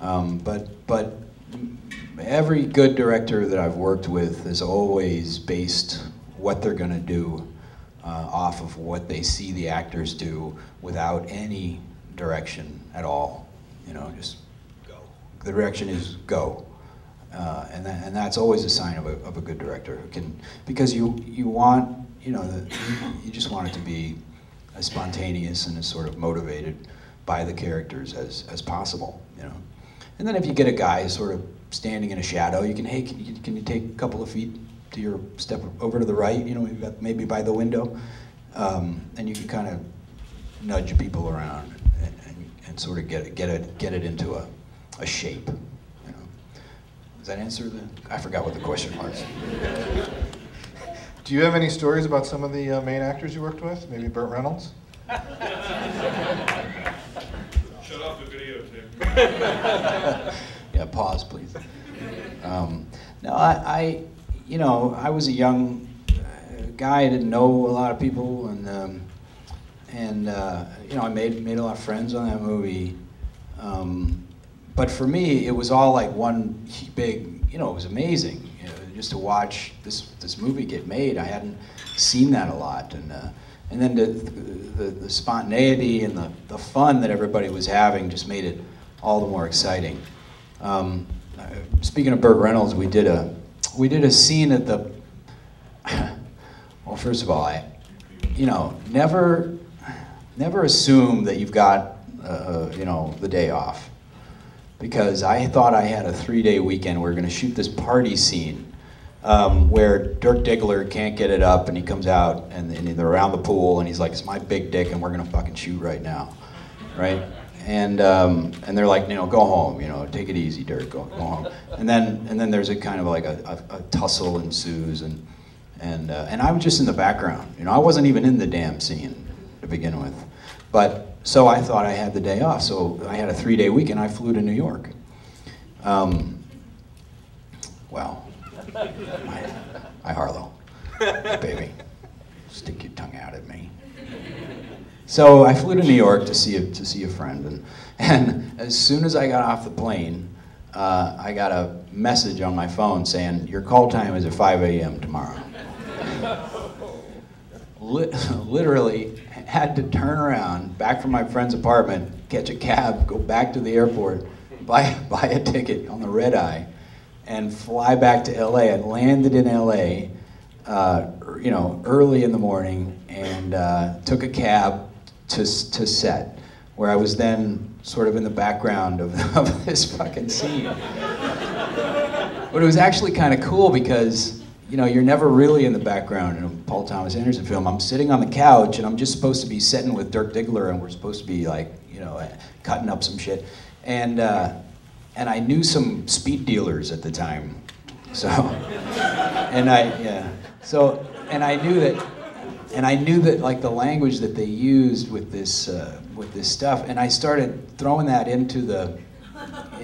Um, but but every good director that I've worked with has always based what they're going to do uh, off of what they see the actors do without any direction at all. You know, just go. The direction is go. Uh, and, that, and that's always a sign of a, of a good director who can, because you, you want, you know, the, you just want it to be as spontaneous and as sort of motivated by the characters as, as possible, you know. And then if you get a guy sort of standing in a shadow, you can, hey, can you, can you take a couple of feet to your step over to the right, you know, maybe by the window, um, and you can kind of nudge people around and, and, and, sort of get it, get it, get it into a, a shape. You know. Does that answer the? I forgot what the question was. Do you have any stories about some of the uh, main actors you worked with? Maybe Burt Reynolds. yeah, pause, please. Um, no, I, I you know, I was a young uh, guy. I didn't know a lot of people, and um, and uh, you know, I made made a lot of friends on that movie. Um, but for me, it was all like one big. You know, it was amazing. You know, just to watch this this movie get made. I hadn't seen that a lot, and uh, and then the, the, the spontaneity and the the fun that everybody was having just made it all the more exciting. Um, uh, speaking of Burt Reynolds, we did a we did a scene at the. Well, first of all, I, you know, never, never assume that you've got, uh, you know, the day off, because I thought I had a three-day weekend. We are going to shoot this party scene. Um, where Dirk Diggler can't get it up and he comes out and, and they're around the pool and he's like, it's my big dick and we're gonna fucking shoot right now, right? And um, and they're like, you know, go home, you know, take it easy, Dirk, go, go home. And then and then there's a kind of like a, a, a tussle ensues, and and uh, and I was just in the background, you know, I wasn't even in the damn scene to begin with, but so I thought I had the day off, so I had a three-day weekend. I flew to New York. Um, well, hi Harlow, baby, stick your tongue out at me. So I flew to New York to see a, to see a friend, and, and as soon as I got off the plane, uh, I got a message on my phone saying, your call time is at 5 a.m. tomorrow. literally had to turn around, back from my friend's apartment, catch a cab, go back to the airport, buy, buy a ticket on the red eye, and fly back to LA. I landed in LA, uh, you know, early in the morning, and uh, took a cab to, to set, where I was then sort of in the background of, of this fucking scene. but it was actually kind of cool because, you know, you're never really in the background in a Paul Thomas Anderson film. I'm sitting on the couch and I'm just supposed to be sitting with Dirk Diggler and we're supposed to be like, you know, cutting up some shit. And, uh, and I knew some speed dealers at the time. So, and I, yeah. So, and I knew that and I knew that like the language that they used with this uh, with this stuff, and I started throwing that into the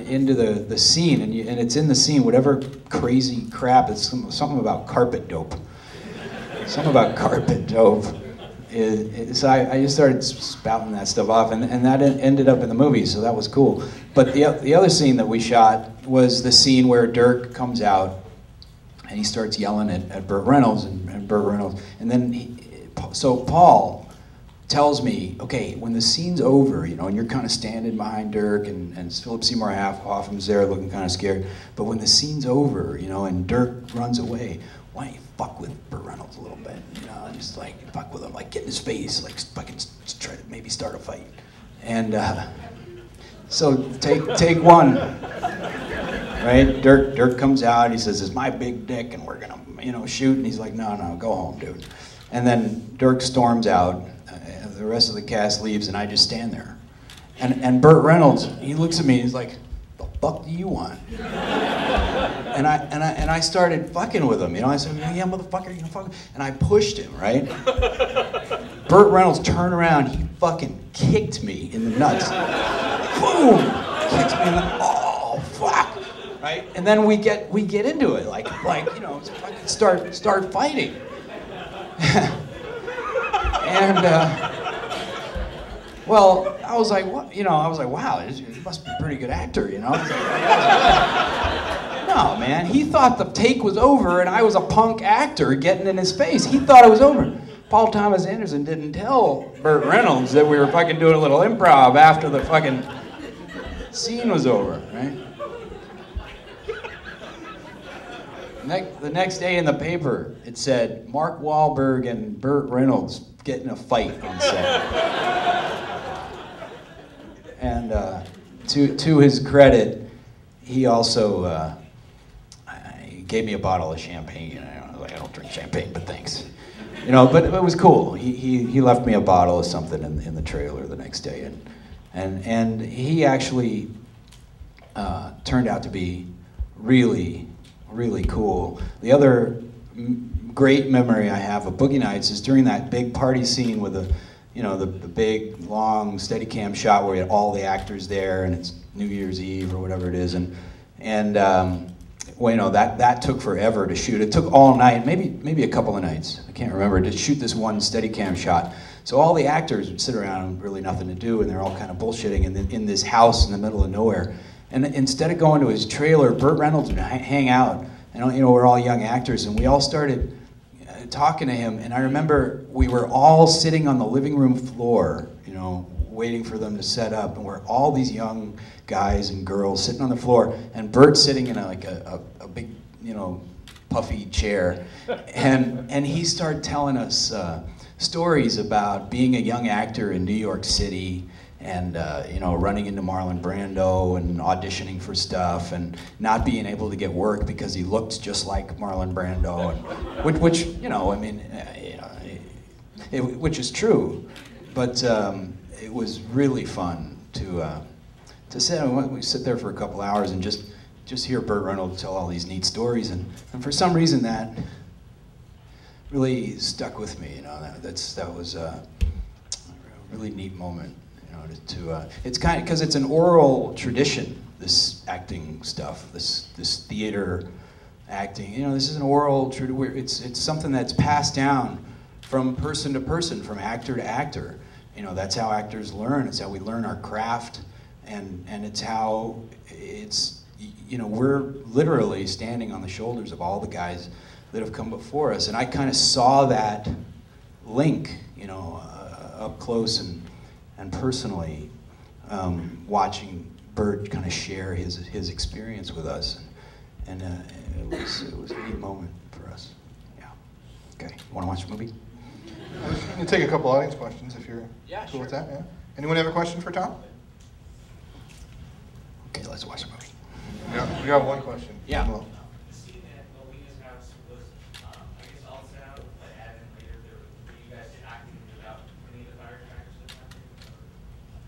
into the, the scene, and, you, and it's in the scene. Whatever crazy crap, it's some, something about carpet dope. something about carpet dope. so I, I, just started spouting that stuff off, and, and that ended up in the movie, so that was cool. But the, the other scene that we shot was the scene where Dirk comes out and he starts yelling at, at Burt Reynolds, and, and Burt Reynolds, and then he, so Paul tells me, okay, when the scene's over, you know, and you're kind of standing behind Dirk and, and Philip Seymour Hoffman's there looking kind of scared, but when the scene's over, you know, and Dirk runs away, why don't you fuck with Burt Reynolds a little bit, you know, just like fuck with him, like get in his face, like fucking try to maybe start a fight. And uh, so take, take one, right? Dirk, Dirk comes out, he says, it's my big dick and we're gonna, you know, shoot, and he's like, no, no, go home, dude. And then Dirk storms out, uh, the rest of the cast leaves, and I just stand there. And, and Burt Reynolds, he looks at me, he's like, the fuck do you want? and I, and I, and I started fucking with him, you know, I said, yeah, motherfucker, you know, fuck. And I pushed him, right? Burt Reynolds turned around, he fucking kicked me in the nuts. Boom! Kicks me in the, oh, fuck! Right? And then we get, we get into it, like, like, you know, start, start fighting. and uh, well, I was like, what? You know, I was like, wow, he must be a pretty good actor, you know? No, man. He thought the take was over and I was a punk actor getting in his face. He thought it was over. Paul Thomas Anderson didn't tell Burt Reynolds that we were fucking doing a little improv after the fucking scene was over, right? The next day in the paper, it said Mark Wahlberg and Burt Reynolds get in a fight on set. and uh, to to his credit, he also uh, he gave me a bottle of champagne. I don't, I don't drink champagne, but thanks. You know, but it was cool. He, he, he left me a bottle of something in, in the trailer the next day, and and and he actually uh, turned out to be really really cool. The other great memory I have of Boogie Nights is during that big party scene with the, you know, the, the big long Steadicam shot where we had all the actors there and it's New Year's Eve or whatever it is, and and um, well, you know that that took forever to shoot. It took all night, maybe maybe a couple of nights. I can't remember to shoot this one Steadicam shot. So all the actors would sit around with really nothing to do, and they're all kind of bullshitting in, the, in this house in the middle of nowhere. And instead of going to his trailer, Burt Reynolds would hang out. And you know, we're all young actors, and we all started uh, talking to him. And I remember we were all sitting on the living room floor, you know, waiting for them to set up. And we're all these young guys and girls sitting on the floor, and Burt sitting in a, like a, a, a big, you know, puffy chair. And, and he started telling us uh, stories about being a young actor in New York City and uh, you know running into Marlon Brando and auditioning for stuff and not being able to get work because he looked just like Marlon Brando, and, which, which you know I mean, uh, it, which is true, but um, it was really fun to uh, to sit we sit there for a couple hours and just just hear Burt Reynolds tell all these neat stories, and, and for some reason that really stuck with me. You know, that, that's that was a really neat moment know, to, to uh, it's kind of because it's an oral tradition. This acting stuff, this this theater acting. You know, this is an oral tradition. It's it's something that's passed down from person to person, from actor to actor. You know, that's how actors learn. It's how we learn our craft, and and it's how it's you know we're literally standing on the shoulders of all the guys that have come before us, and I kind of saw that link, you know, uh, up close and and personally um, watching Burt kind of share his his experience with us, and, and uh, it was it was a neat moment for us. Yeah. Okay. You want to watch the movie? We can take a couple audience questions if you're yeah, cool sure. with that. Yeah. Anyone have a question for Tom? Okay, let's watch the movie. Yeah, we got one question. Yeah.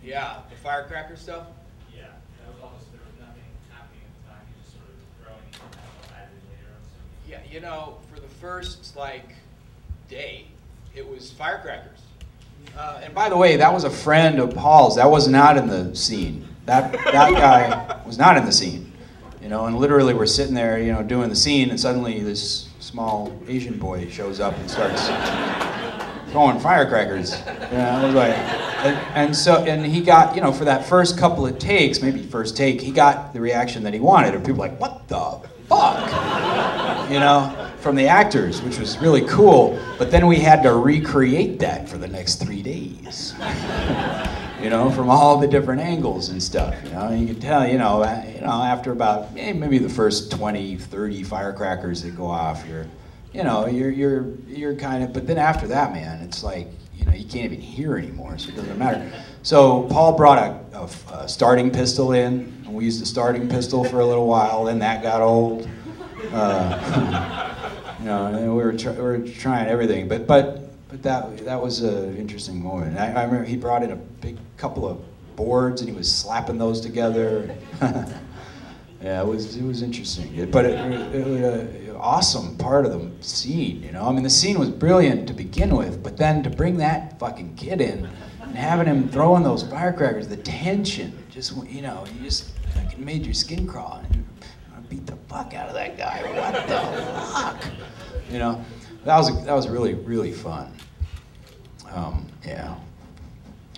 Yeah, the firecracker stuff? Yeah, that was almost, there was nothing happening at the time, you just sort of throwing it and added later on. So Yeah, you know, for the first like day, it was firecrackers. Uh, and by the way, that was a friend of Paul's. That was not in the scene. That that guy was not in the scene. You know, and literally we're sitting there, you know, doing the scene, and suddenly this small Asian boy shows up and starts throwing firecrackers. Yeah, I was like, and, and, so, and he got, you know, for that first couple of takes, maybe first take, he got the reaction that he wanted, and people were like, what the fuck? You know, from the actors, which was really cool. But then we had to recreate that for the next three days. you know, from all the different angles and stuff. You know, you can tell, you know, you know, after about eh, maybe the first 20, 30 firecrackers that go off, you're you know, you're you're you're kind of. But then after that, man, it's like know you can't even hear anymore, so it doesn't matter. So Paul brought a, a, a starting pistol in, and we used the starting pistol for a little while. Then that got old. Uh, you know, and we were we were trying everything, but but but that that was an interesting moment. I, I remember he brought in a big couple of boards, and he was slapping those together. yeah, it was it was interesting, it, but it, it, it an awesome part of the scene. You know, I mean, the scene was brilliant to begin with, but then to bring that fucking kid in and having him throwing those firecrackers, the tension, just you know, you just fucking made your skin crawl. And beat the fuck out of that guy. What the fuck? You know, that was that was really really fun. Um, yeah.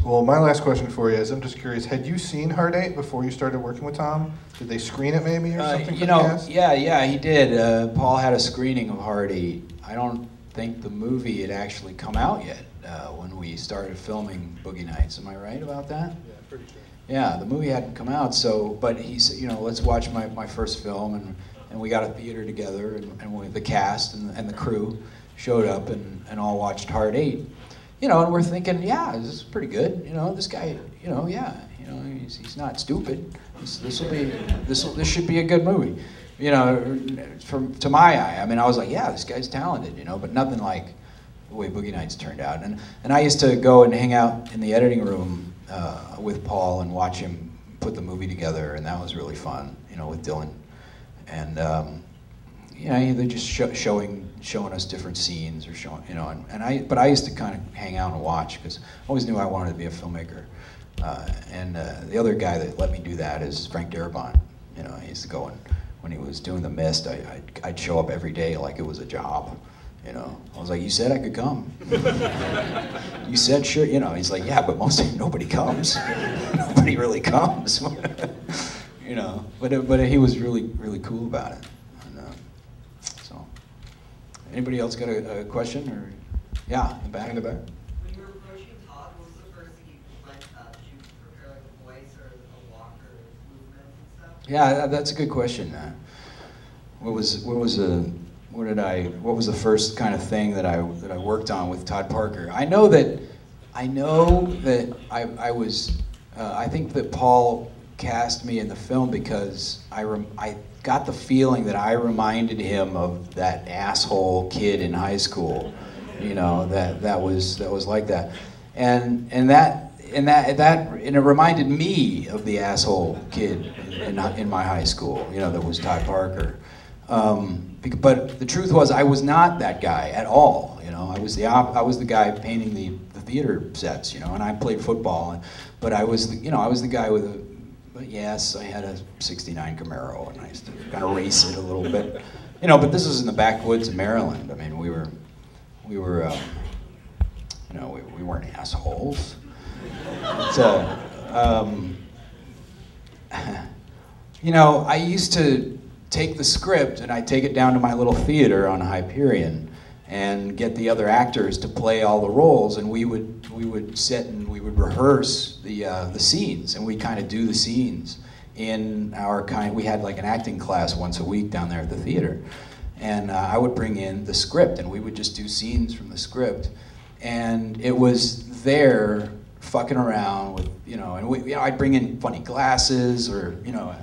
Well, my last question for you is, I'm just curious, had you seen Hard Eight before you started working with Tom? Did they screen it maybe or Uh, something for you the know, cast? yeah, yeah, he did. Uh, Paul had a screening of Hard Eight. I don't think the movie had actually come out yet uh, when we started filming Boogie Nights. Am I right about that? Yeah, pretty sure. Yeah, the movie hadn't come out, so but he said, you know, let's watch my, my first film, and, and we got a theater together, and, and we, the cast and, and the crew showed up and, and all watched Hard Eight, you know, and we're thinking, yeah, this is pretty good, you know, this guy, you know, yeah, you know, he's, he's not stupid. This will be this this should be a good movie, you know, from to my eye. I mean, I was like, yeah, this guy's talented, you know, but nothing like the way Boogie Nights turned out. And and I used to go and hang out in the editing room uh, with Paul and watch him put the movie together, and that was really fun, you know, with Dylan. And um, you know, they're just sho- showing showing us different scenes or showing, you know, and, and I but I used to kind of hang out and watch because I always knew I wanted to be a filmmaker. Uh, and uh, the other guy that let me do that is Frank Darabont. You know, he used to go when he was doing The Mist, I, I'd, I'd show up every day like it was a job. You know, I was like, you said I could come. you said sure. You know, he's like, yeah, but most nobody comes. nobody really comes. you know, but but he was really really cool about it. And, uh, so, anybody else got a, a question or? Yeah, in the back. In the back. When you were approaching Todd, what was the first thing you went, uh, did you prepare like a voice or a walk or movements and stuff? Yeah, that's a good question. Uh, what was what was the what did I what was the first kind of thing that I that I worked on with Todd Parker? I know that I know that I I was uh, I think that Paul cast me in the film because I I got the feeling that I reminded him of that asshole kid in high school, you know that that was that was like that, and and that and that that and it reminded me of the asshole kid in, in my high school, you know, that was Todd Parker. Um, but the truth was, I was not that guy at all. You know, I was the op- I was the guy painting the, the theater sets. You know, and I played football. But I was, the, you know, I was the guy with a. But yes, I had a '69 Camaro, and I used to kind of race it a little bit. You know, but this was in the backwoods of Maryland. I mean, we were, we were, um, you know, we, we weren't assholes. Uh, um, you know, I used to take the script and I take it down to my little theater on Hyperion and get the other actors to play all the roles, and we would we would sit and we would rehearse the uh, the scenes, and we kind of do the scenes in our kind. We had like an acting class once a week down there at the theater, and uh, I would bring in the script, and we would just do scenes from the script, and it was there fucking around with you know, and we, you know, I'd bring in funny glasses or you know,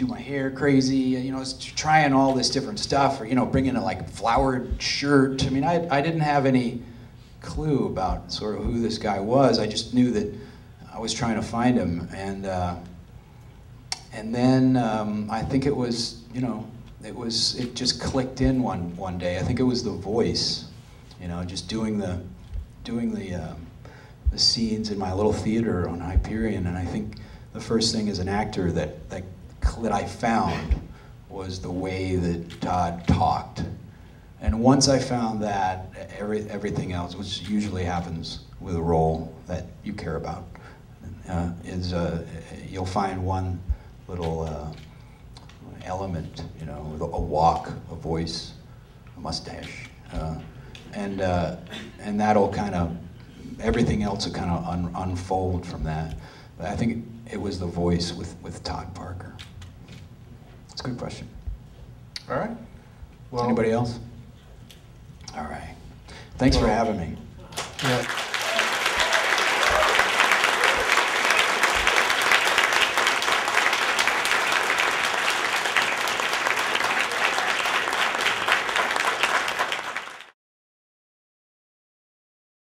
do my hair crazy, you know, trying all this different stuff, or you know, bringing a like flowered shirt. I mean, I I didn't have any clue about sort of who this guy was. I just knew that I was trying to find him, and uh, and then um, I think it was you know, it was it just clicked in one one day. I think it was the voice, you know, just doing the doing the. Um, the scenes in my little theater on Hyperion, and I think the first thing as an actor that that, that I found was the way that Todd talked. And once I found that, every, everything else, which usually happens with a role that you care about, uh, is uh, you'll find one little uh, element, you know, a walk, a voice, a mustache, uh, and uh, and that'll kind of everything else will kind of un- unfold from that. But I think it was the voice with, with Todd Parker. It's a good question. All right. Well, Anybody else? All right. Thanks for having me. Yeah.